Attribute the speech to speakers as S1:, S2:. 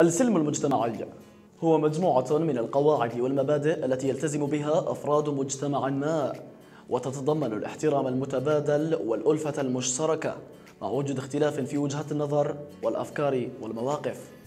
S1: السلم المجتمعي هو مجموعة من القواعد والمبادئ التي يلتزم بها أفراد مجتمع ما وتتضمن الاحترام المتبادل والألفة المشتركة مع وجود اختلاف في وجهات النظر والأفكار والمواقف.